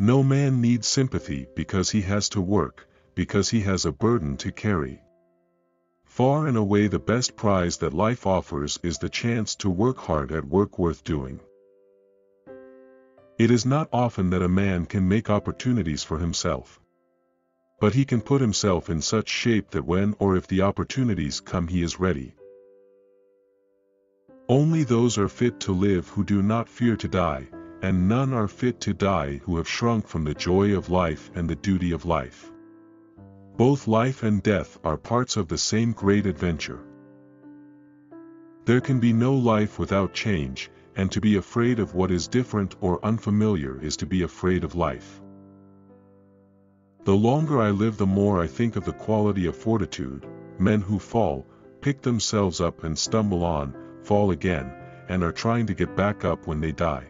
No man needs sympathy because he has to work, because he has a burden to carry. Far and away the best prize that life offers is the chance to work hard at work worth doing. It is not often that a man can make opportunities for himself. But he can put himself in such shape that when or if the opportunities come he is ready. Only those are fit to live who do not fear to die, and none are fit to die who have shrunk from the joy of life and the duty of life. Both life and death are parts of the same great adventure. There can be no life without change, and to be afraid of what is different or unfamiliar is to be afraid of life. The longer I live the more I think of the quality of fortitude, men who fall, pick themselves up and stumble on, fall again, and are trying to get back up when they die.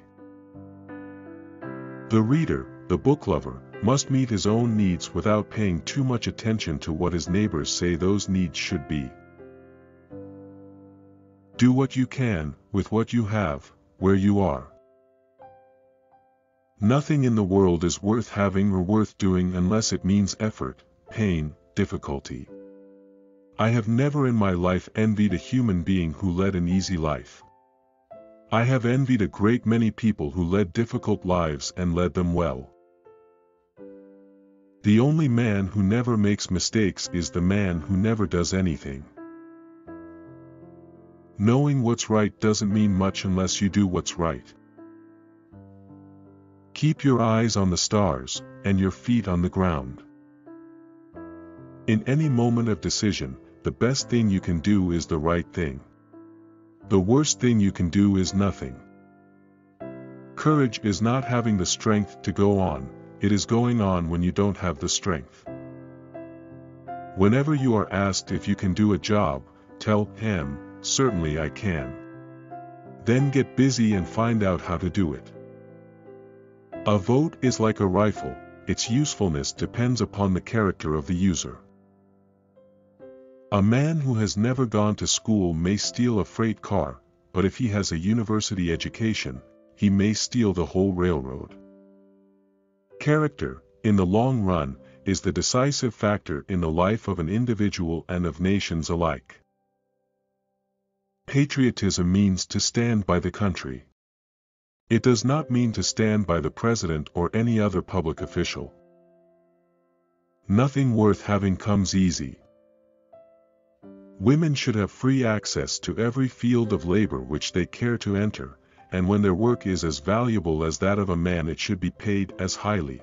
The reader, the book lover, must meet his own needs without paying too much attention to what his neighbors say those needs should be. Do what you can, with what you have, where you are. Nothing in the world is worth having or worth doing unless it means effort, pain, difficulty. I have never in my life envied a human being who led an easy life. I have envied a great many people who led difficult lives and led them well. The only man who never makes mistakes is the man who never does anything. Knowing what's right doesn't mean much unless you do what's right. Keep your eyes on the stars, and your feet on the ground. In any moment of decision, the best thing you can do is the right thing. The worst thing you can do is nothing. Courage is not having the strength to go on, it is going on when you don't have the strength. Whenever you are asked if you can do a job, tell him, certainly I can. Then get busy and find out how to do it. A vote is like a rifle, its usefulness depends upon the character of the user. A man who has never gone to school may steal a freight car, but if he has a university education, he may steal the whole railroad. Character, in the long run, is the decisive factor in the life of an individual and of nations alike. Patriotism means to stand by the country. It does not mean to stand by the president or any other public official. Nothing worth having comes easy. Women should have free access to every field of labor which they care to enter, and when their work is as valuable as that of a man it should be paid as highly.